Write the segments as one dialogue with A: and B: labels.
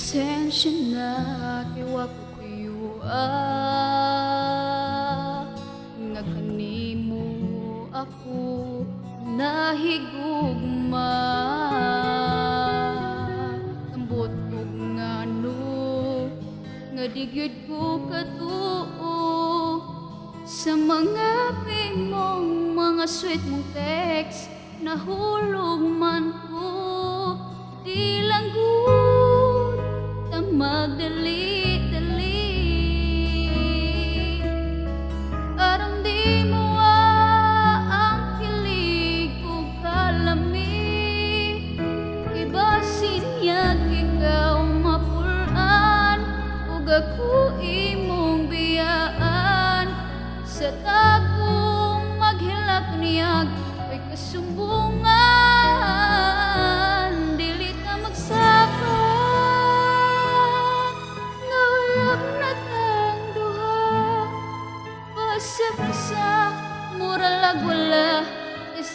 A: Pasensya na kiwa ko kayo ah Nakanimo ako nahigugma Tambot ko nga no Nga digyod ko katuo. Sa mga pimong mga sweet mong text Nahulog man finally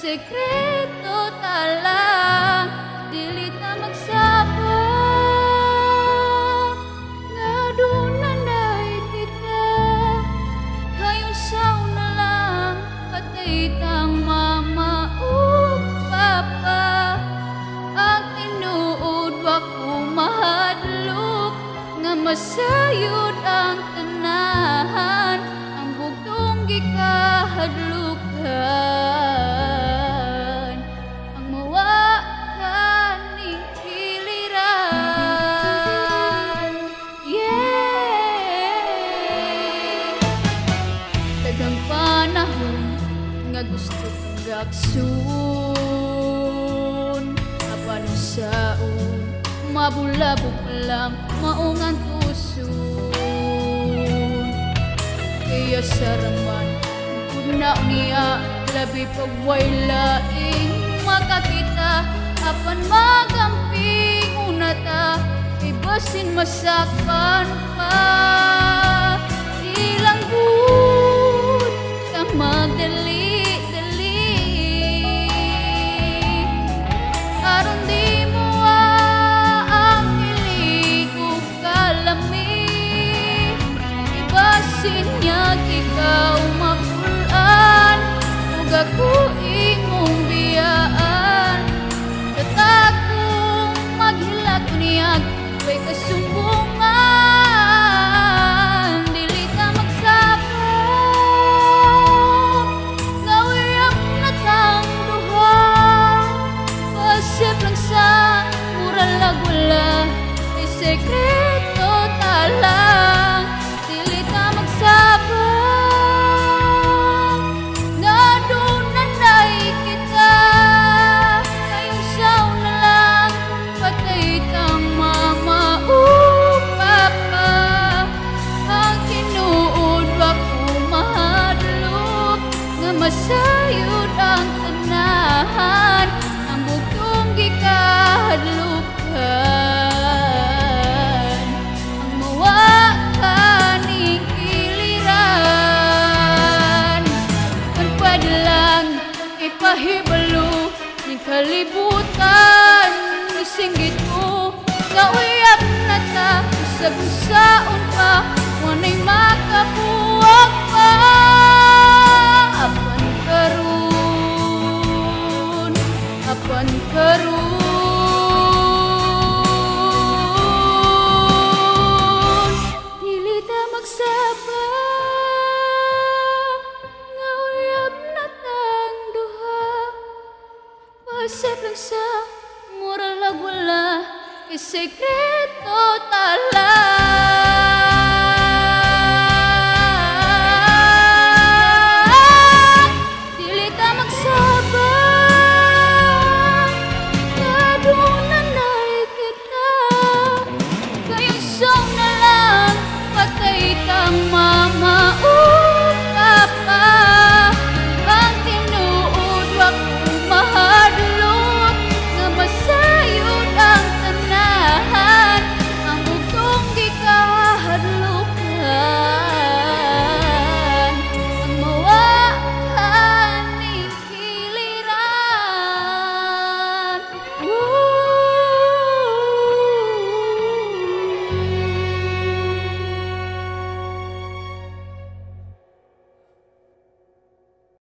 A: sekreto talang Dili ta magsapa. Nga dunanay kita Kayo saw na lang Patay tang mama o papa. Ang tinuod wa ko mahadlok Nga masayod ang tanahan. Ang bugtong gikahadlukan nga gusto kong gaksun Apan saon mabulabog lang maungan tusun Kaya saraman Kuna niya labi pagway laing makakita. Apan magamping unata Ibasin masakpan pa. Ilang good ka magdali-dali asinnya ikaw mapulan Huwag ako imong biyaan Katakong maghilat uniyag Huwag kasunod kahibalo ng kalibutan Singgit mo nga ya uyak na ta Usag usaon pa Wanay makabuwag pa Apan karun Apan karun sa mura la wala, isekreto talaga.